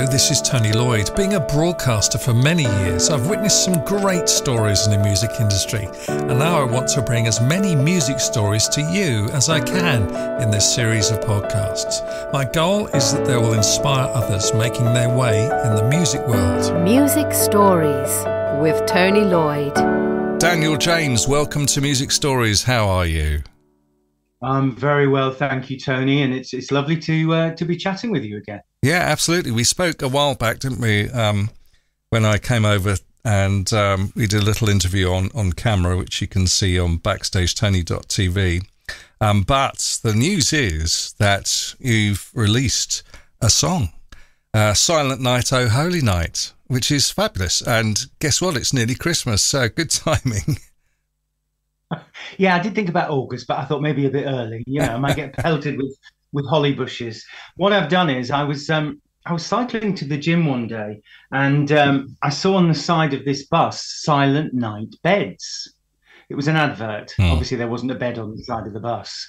Hello, this is Tony Lloyd. Being a broadcaster for many years, I've witnessed some great stories in the music industry, and now I want to bring as many music stories to you as I can in this series of podcasts. My goal is that they will inspire others making their way in the music world. Music Stories with Tony Lloyd. Daniel James, welcome to Music Stories. How are you? I'm very well, thank you, Tony, and it's it's lovely to uh, to be chatting with you again. Yeah, absolutely. We spoke a while back, didn't we? Um, when I came over and um, we did a little interview on on camera, which you can see on BackstageTony.tv. Um, but the news is that you've released a song, uh, "Silent Night, Oh Holy Night," which is fabulous. And guess what? It's nearly Christmas, so good timing. Yeah, I did think about August, but I thought maybe a bit early. You know, I might get pelted with with holly bushes. What I've done is I was um I was cycling to the gym one day and um, I saw on the side of this bus Silent Night Beds. It was an advert. Hmm. Obviously, there wasn't a bed on the side of the bus,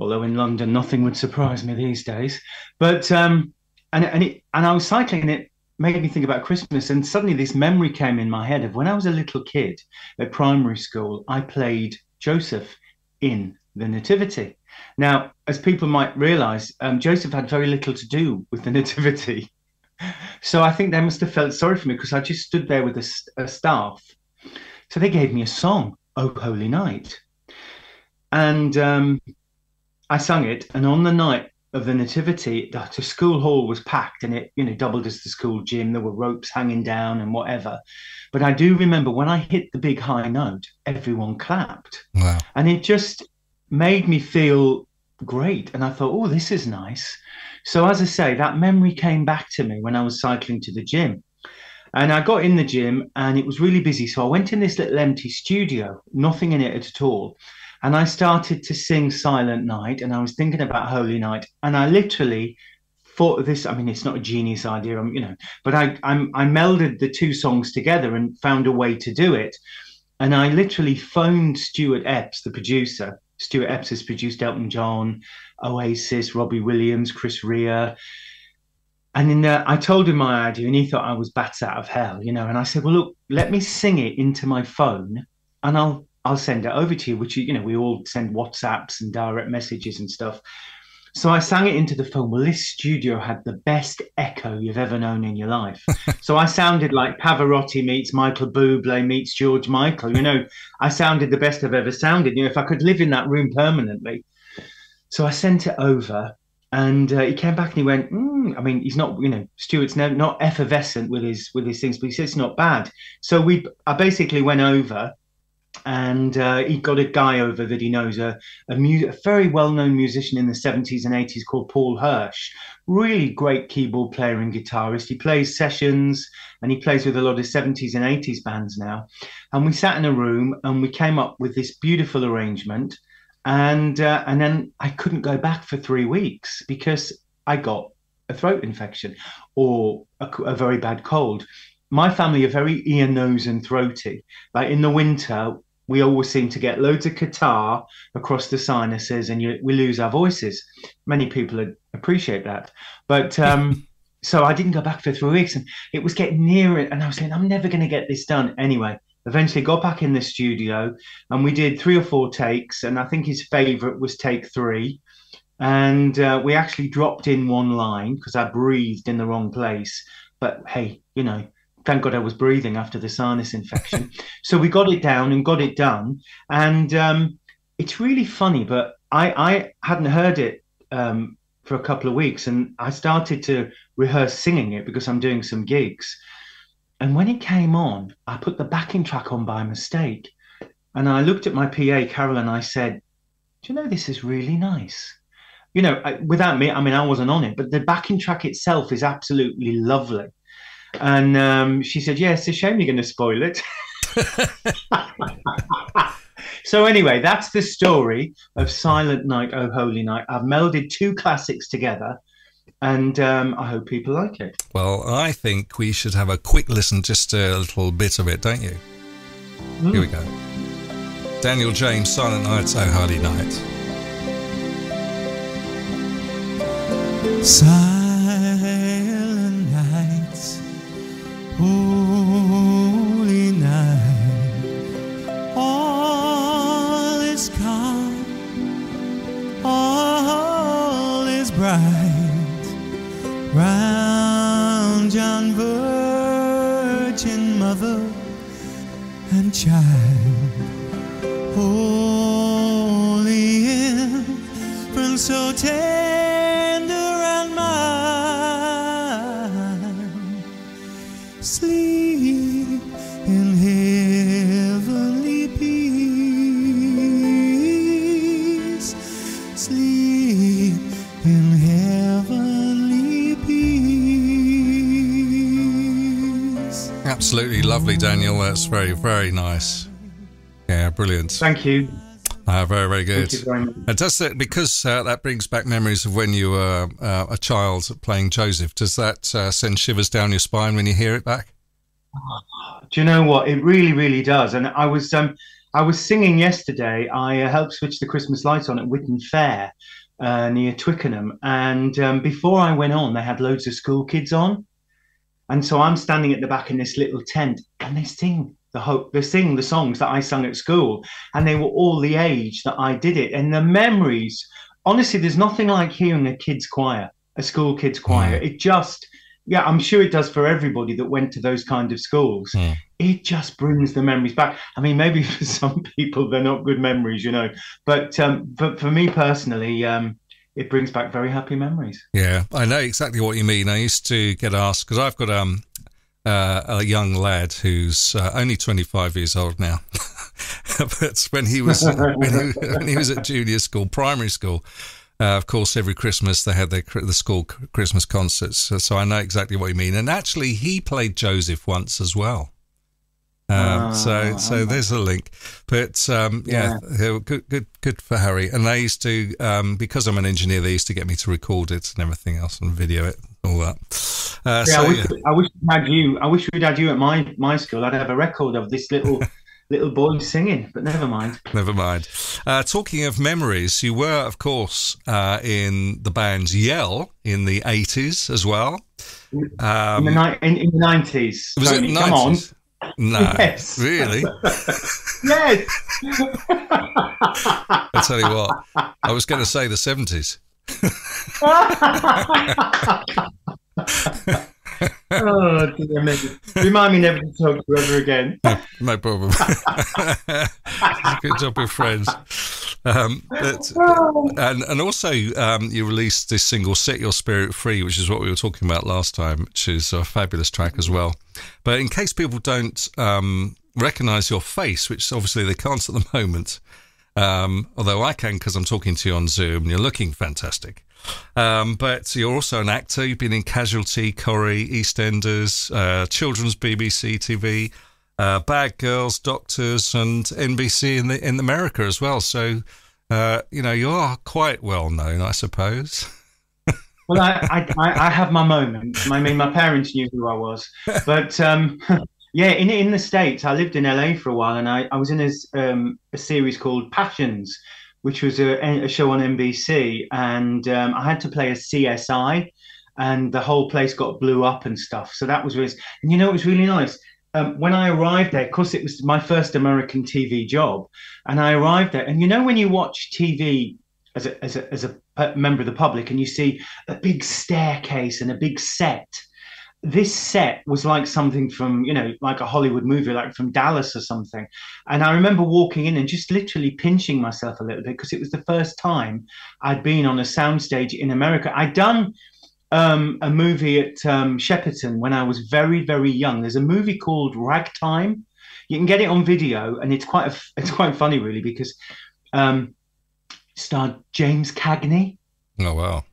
although in London nothing would surprise me these days. But um, and and it and I was cycling it made me think about Christmas. And suddenly this memory came in my head of when I was a little kid at primary school, I played Joseph in the Nativity. Now, as people might realize, um, Joseph had very little to do with the Nativity. So I think they must have felt sorry for me because I just stood there with a, a staff. So they gave me a song, Oh Holy Night. And um, I sung it. And on the night of the nativity the school hall was packed and it you know doubled as the school gym. There were ropes hanging down and whatever. But i do remember when i hit the big high note everyone clapped. Wow. and it just made me feel great. And i thought oh this is nice. So as i say that memory came back to me when i was cycling to the gym. And I got in the gym and it was really busy. So I went in this little empty studio, nothing in it at all and I started to sing Silent Night, and I was thinking about Holy Night, and I literally thought this. I mean, it's not a genius idea, I'm, you know, but I I'm, I melded the two songs together and found a way to do it. And I literally phoned Stuart Epps, the producer. Stuart Epps has produced Elton John, Oasis, Robbie Williams, Chris Rea. And in the, I told him my idea, and he thought I was bats out of hell, you know. And I said, "Well, look, let me sing it into my phone, and I'll I'll send it over to you, which, you know, we all send WhatsApps and direct messages and stuff. So I sang it into the phone. Well, this studio had the best echo you've ever known in your life. so I sounded like Pavarotti meets Michael Bublé meets George Michael. You know, I sounded the best I've ever sounded. You know, if I could live in that room permanently. So I sent it over, and uh, he came back and he went, mm, I mean, he's not, you know, Stuart's no, not effervescent with his with his things, but he said it's not bad. So we, I basically went over and uh, he got a guy over that he knows, a, a, mu- a very well known musician in the 70s and 80s called Paul Hirsch. Really great keyboard player and guitarist. He plays sessions and he plays with a lot of 70s and 80s bands now. And we sat in a room and we came up with this beautiful arrangement. And uh, and then I couldn't go back for three weeks because I got a throat infection or a, a very bad cold my family are very ear, nose, and throaty. Like in the winter, we always seem to get loads of catarrh across the sinuses and you, we lose our voices. Many people appreciate that. But um, so I didn't go back for three weeks and it was getting near it. And I was saying, I'm never going to get this done. Anyway, eventually got back in the studio and we did three or four takes. And I think his favorite was take three. And uh, we actually dropped in one line because I breathed in the wrong place. But hey, you know, thank God I was breathing after the sinus infection. so we got it down and got it done. And um, it's really funny, but I, I hadn't heard it um, for a couple of weeks. And I started to rehearse singing it because I'm doing some gigs. And when it came on, I put the backing track on by mistake. And I looked at my PA, Carol, and I said, Do you know this is really nice? You know, without me, I mean, I wasn't on it, but the backing track itself is absolutely lovely. And um, she said, "Yeah, it's a shame you're going to spoil it." so anyway, that's the story of Silent Night, Oh Holy Night. I've melded two classics together, and um, I hope people like it. Well, I think we should have a quick listen, just a little bit of it, don't you? Mm. Here we go. Daniel James, Silent Night, Oh Holy Night. Silent sleep in heavenly peace. Sleep in heavenly peace. Absolutely lovely, Daniel. That's very, very nice. Yeah, brilliant. Thank you. Very, very good. Thank you very much. And does that because uh, that brings back memories of when you were uh, a child playing Joseph? Does that uh, send shivers down your spine when you hear it back? Do you know what? It really, really does. And I was um, I was singing yesterday. I uh, helped switch the Christmas lights on at Whitton Fair uh, near Twickenham, and um, before I went on, they had loads of school kids on, and so I'm standing at the back in this little tent, and they sing the hope they sing the songs that I sung at school, and they were all the age that I did it, and the memories. Honestly, there's nothing like hearing a kids' choir, a school kids' choir. It just yeah, I'm sure it does for everybody that went to those kind of schools. Hmm. It just brings the memories back. I mean, maybe for some people they're not good memories, you know, but um, but for me personally, um, it brings back very happy memories. Yeah, I know exactly what you mean. I used to get asked because I've got um uh, a young lad who's uh, only 25 years old now. but when he was when he, when he was at junior school, primary school, uh, of course, every Christmas they had their the school Christmas concerts. So, so I know exactly what you mean. And actually, he played Joseph once as well. Um, so, Ah, so there's a link, but um, yeah, yeah, good, good, good for Harry. And they used to, um, because I'm an engineer, they used to get me to record it and everything else and video it, all that. Uh, Yeah, so, I wish, yeah. I wish we had you. I wish we'd had you at my my school. I'd have a record of this little little boy singing. But never mind. Never mind. Uh, talking of memories, you were, of course, uh, in the band's Yell in the 80s as well. in the Um, ni- in, in the nineties. was it 90s? Come on. No, Yes. really. Yes. I'll tell you what, I was going to say the 70s. oh dear me! Remind me never to talk to you ever again. No problem. Good job with friends. Um, but, and and also, um, you released this single "Set Your Spirit Free," which is what we were talking about last time, which is a fabulous track as well. But in case people don't um, recognise your face, which obviously they can't at the moment, um, although I can because I'm talking to you on Zoom, and you're looking fantastic. Um, but you're also an actor. You've been in Casualty, Corrie, EastEnders, uh, children's BBC TV, uh, Bad Girls, Doctors, and NBC in the in America as well. So uh, you know you are quite well known, I suppose. Well, I, I, I have my moments. I mean, my parents knew who I was, but um, yeah, in in the states, I lived in LA for a while, and I, I was in a, um, a series called Passions, which was a, a show on NBC, and um, I had to play a CSI, and the whole place got blew up and stuff. So that was really, and you know, it was really nice. Um, when I arrived there, because it was my first American TV job, and I arrived there, and you know, when you watch TV as a as a as a member of the public, and you see a big staircase and a big set. This set was like something from, you know, like a Hollywood movie, like from Dallas or something. And I remember walking in and just literally pinching myself a little bit because it was the first time I'd been on a soundstage in America. I'd done um, a movie at um, Shepperton when I was very, very young. There's a movie called Ragtime. You can get it on video, and it's quite a, it's quite funny, really, because um, starred James Cagney. Oh wow!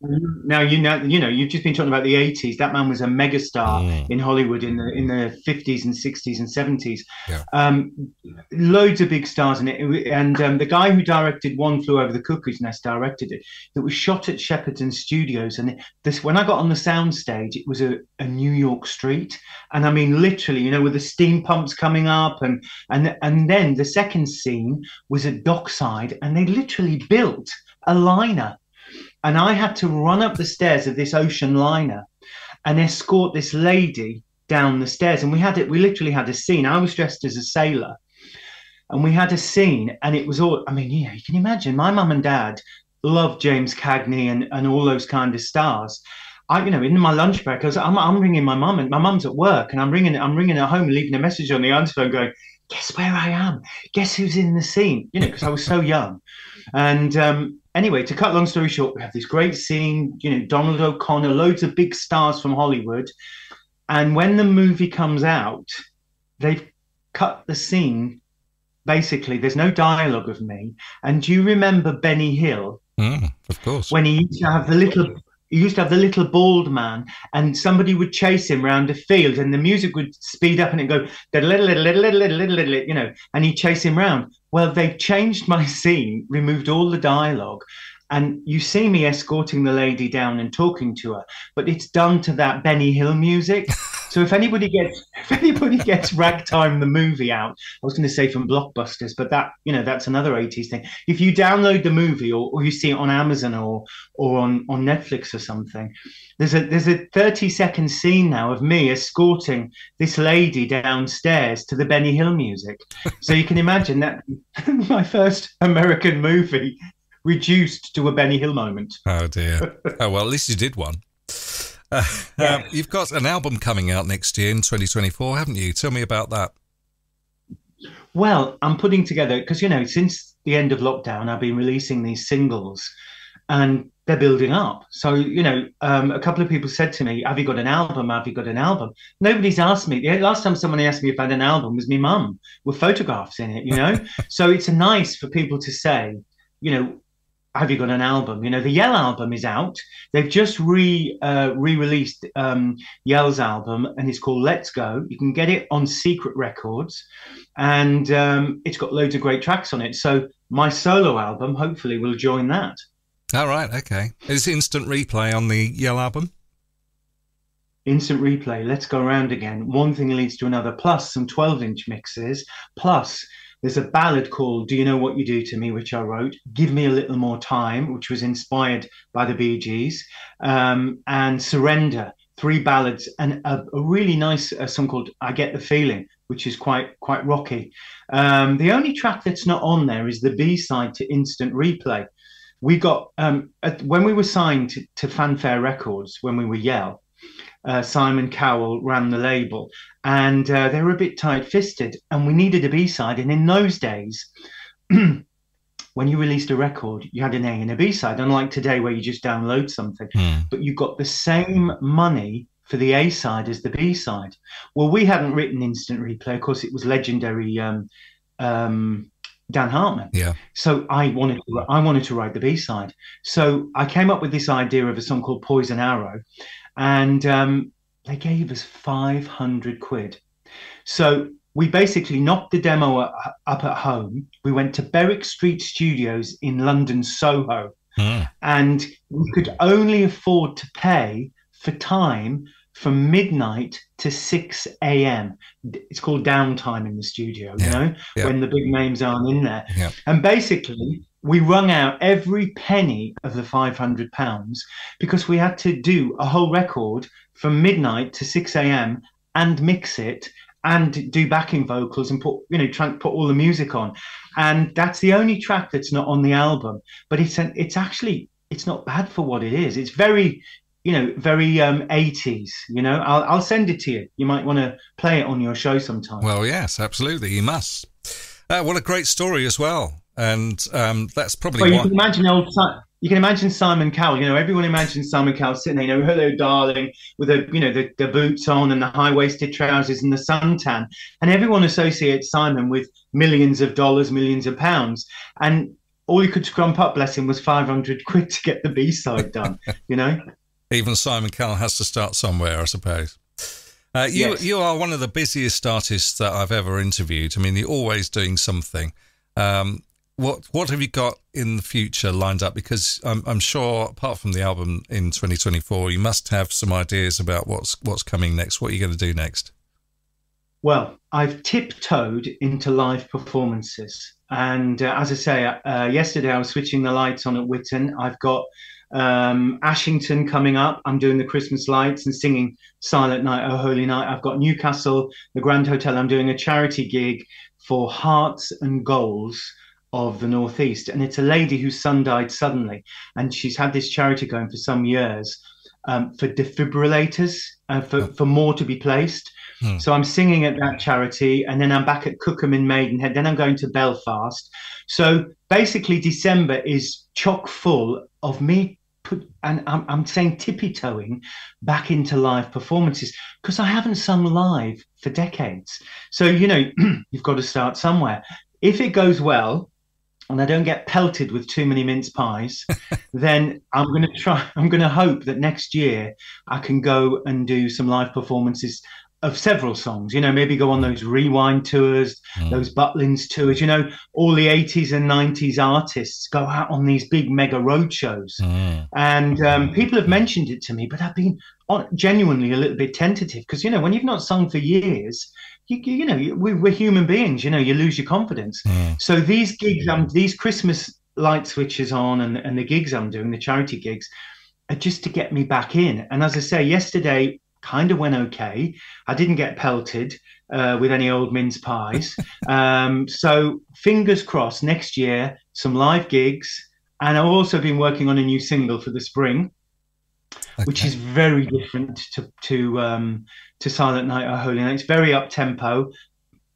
Now you know you know you've just been talking about the 80s. That man was a megastar Mm. in Hollywood in the in the 50s and 60s and 70s. Yeah. Um, loads of big stars in it. And um, the guy who directed One Flew Over the Cuckoo's Nest directed it. It was shot at Shepperton Studios, and this when I got on the sound stage, it was a, a New York street, and I mean literally, you know, with the steam pumps coming up, and and and then the second scene was at Dockside, and they literally built a liner and I had to run up the stairs of this ocean liner and escort this lady down the stairs. And we had it, we literally had a scene. I was dressed as a sailor and we had a scene, and it was all, I mean, yeah, you can imagine my mum and dad loved James Cagney and, and all those kind of stars. I, you know, in my lunch break, I was, I'm, I'm ringing my mum, and my mum's at work, and I'm ringing, I'm ringing her home, and leaving a message on the answer phone, going, "Guess where I am? Guess who's in the scene?" You know, because I was so young. And um, anyway, to cut long story short, we have this great scene. You know, Donald O'Connor, loads of big stars from Hollywood, and when the movie comes out, they've cut the scene. Basically, there's no dialogue of me. And do you remember Benny Hill? Mm, of course. when he used to have the little he used to have the little bald man and somebody would chase him around a field and the music would speed up and it'd go little little little little little little you know and he'd chase him round well they've changed my scene removed all the dialogue and you see me escorting the lady down and talking to her but it's done to that benny hill music so if anybody gets if anybody gets ragtime the movie out i was going to say from blockbusters but that you know that's another 80s thing if you download the movie or, or you see it on amazon or or on on netflix or something there's a there's a 30 second scene now of me escorting this lady downstairs to the benny hill music so you can imagine that my first american movie reduced to a benny hill moment Oh dear. oh well, at least you did one. Uh, Yeah. um, you've got an album coming out next year in 2024, haven't you? Tell me about that. Well, I'm putting together because you know since the end of lockdown, I've been releasing these singles, and they're building up. So you know, um, a couple of people said to me, "Have you got an album? Have you got an album?" Nobody's asked me. The last time someone asked me if I had an album was my mum with photographs in it. You know, so it's nice for people to say, you know. Have you got an album? You know, the Yell album is out. They've just re uh, re-released um, Yell's album, and it's called Let's Go. You can get it on Secret Records and um, it's got loads of great tracks on it. So my solo album hopefully will join that. All right, okay. Is instant replay on the Yell album? Instant replay, let's go around again. One thing leads to another, plus some 12 inch mixes, plus there's a ballad called Do You Know What You Do to Me, which I wrote, Give Me a Little More Time, which was inspired by the Bee Gees, um, and Surrender, three ballads, and a, a really nice uh, song called I Get the Feeling, which is quite quite rocky. Um, the only track that's not on there is the B side to Instant Replay. We got um, at, when we were signed to, to Fanfare Records when we were Yell. Uh, Simon Cowell ran the label, and uh, they were a bit tight-fisted, and we needed a B side. And in those days, when you released a record, you had an A and a B side, unlike today where you just download something. Hmm. But you got the same money for the A side as the B side. Well, we hadn't written Instant Replay. Of course, it was legendary um, um, Dan Hartman. Yeah. So I wanted to, I wanted to write the B side. So I came up with this idea of a song called Poison Arrow, and um, they gave us five hundred quid. So we basically knocked the demo up, at home. We went to Berwick Street Studios in London, Soho, Hmm. and we could only afford to pay for time from midnight to 6 a.m. It's called downtime in the studio, you Yeah, know, yeah. when the big names aren't in there. Yeah. And basically, we wrung out every penny of the 500 pounds because we had to do a whole record from midnight to 6 a.m. and mix it and do backing vocals and put you know try and put all the music on and that's the only track that's not on the album but it's an, it's actually it's not bad for what it is it's very you know very um 80s you know i'll, I'll send it to you you might want to play it on your show sometime Well, yes, absolutely. You must. Uh, what a great story as well. And um, that's probably Well, you why. can imagine old you can imagine Simon Cowell. You know, everyone imagines Simon Cowell sitting there, you know, hello, darling, with the you know the, the boots on and the high waisted trousers and the suntan, and everyone associates Simon with millions of dollars, millions of pounds, and all he could scrump up, bless him, was five hundred quid to get the B side done. you know, Even Simon Cowell has to start somewhere, I suppose. Uh, you Yes. you are one of the busiest artists that I've ever interviewed. I mean, you're always doing something. Um, what what have you got in the future lined up? Because I'm, I'm sure, apart from the album in 2024, you must have some ideas about what's what's coming next. What are you going to do next? Well, I've tiptoed into live performances. And uh, as I say, uh, yesterday I was switching the lights on at Whitton. I've got um, Ashington coming up. I'm doing the Christmas lights and singing Silent Night, Oh Holy Night. I've got Newcastle, the Grand Hotel. I'm doing a charity gig for Hearts and Goals of the Northeast. And it's a lady whose son died suddenly. And she's had this charity going for some years. um, for defibrillators, uh, for, for more to be placed. Hmm. So I'm singing at that charity, and then I'm back at Cookham in Maidenhead. Then I'm going to Belfast. So basically, December is chock full of me. Put, and I'm, I'm saying tippy toeing back into live performances because I haven't sung live for decades. So, you know, you've got to start somewhere. If it goes well, and I don't get pelted with too many mince pies, then I'm going to try. I'm going to hope that next year I can go and do some live performances of several songs. You know, maybe go on those rewind tours, Mm. those Butlins tours. You know, all the 80s and 90s artists go out on these big mega road shows, Mm. and um, people have mentioned it to me, but I've been on, genuinely a little bit tentative because you know when you've not sung for years. You, you know, you- we, we're human beings. You know, you lose your confidence. Mm. So these gigs, um, these Christmas light switches on, and and the gigs I'm doing, the charity gigs, are just to get me back in. And as I say, yesterday kind of went okay. I didn't get pelted uh, with any old mince pies. um, so fingers crossed, next year some live gigs, and I've also been working on a new single for the spring, which is very different to to um, to Silent Night or Holy Night. It's very up tempo,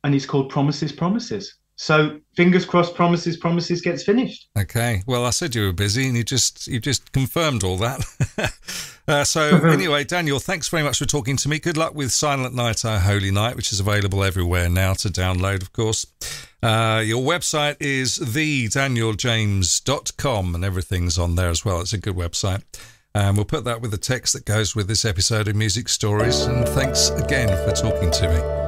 and it's called Promises, Promises. So fingers crossed, Promises, Promises gets finished. Okay. Well, I said you were busy, and you just you just confirmed all that. uh, so anyway, Daniel, thanks very much for talking to me. Good luck with Silent Night, Our Holy Night, which is available everywhere now to download, of course. Uh, your website is thedanieljames.com, and everything's on there as well. It's a good website. And we'll put that with the text that goes with this episode of Music Stories. And thanks again for talking to me.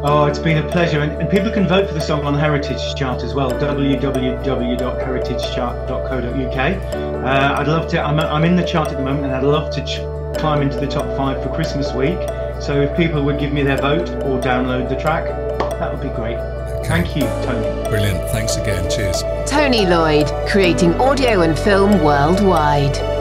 Oh, it's been a pleasure. And, and people can vote for the song on the Heritage Chart as well, www.heritagechart.co.uk. Uh, I'd love to, I'm, I'm in the chart at the moment, and I'd love to ch- climb into the top five for Christmas week. So if people would give me their vote or download the track, that would be great. Thank you, Tony. Brilliant. Thanks again. Cheers. Tony Lloyd, creating audio and film worldwide.